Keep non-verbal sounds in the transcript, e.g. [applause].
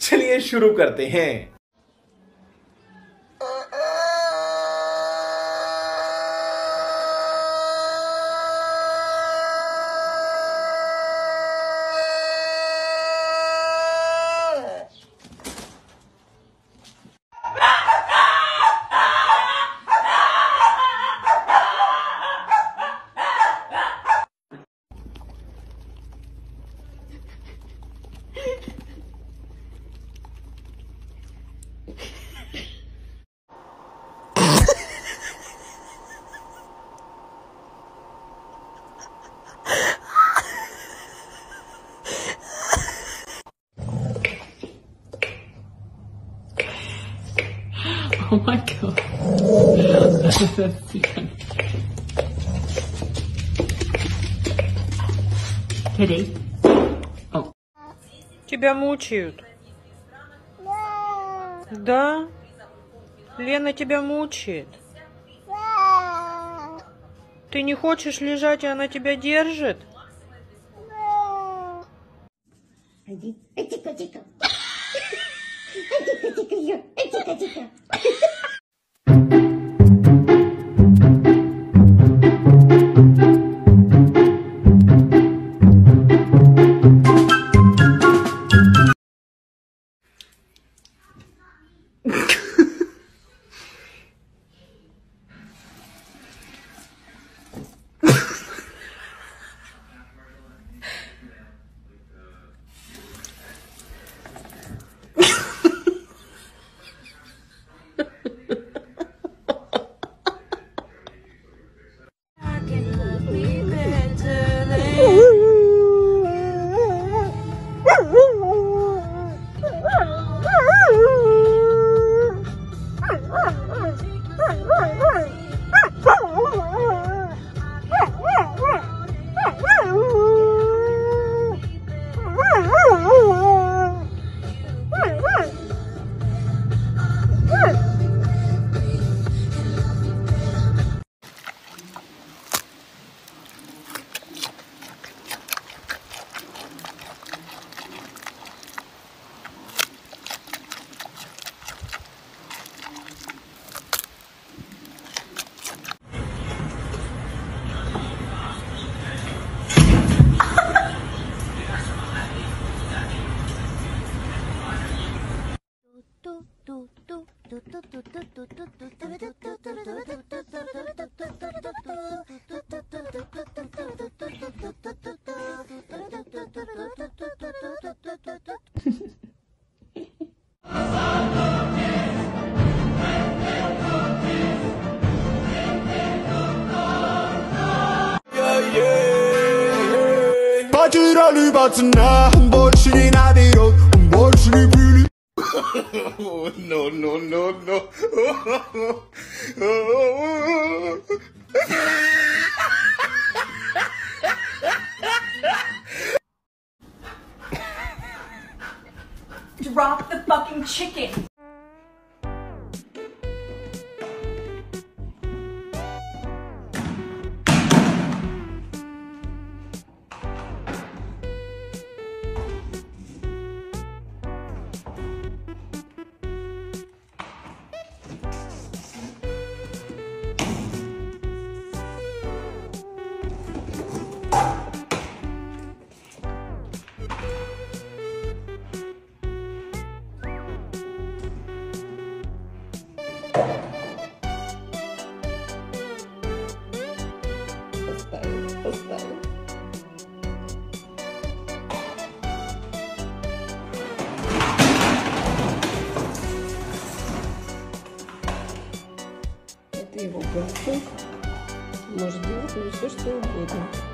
चलिए शुरू करते हैं [laughs] Oh my god. Kitty. Oh. Тебя мучают. Да. Лена тебя мучает. Ты не хочешь лежать, и она тебя держит? Иди, иди, иди, иди. But you don't know no, no, no, no. Oh, oh, Drop the fucking chicken. ребенку может делать ну, все, что угодно.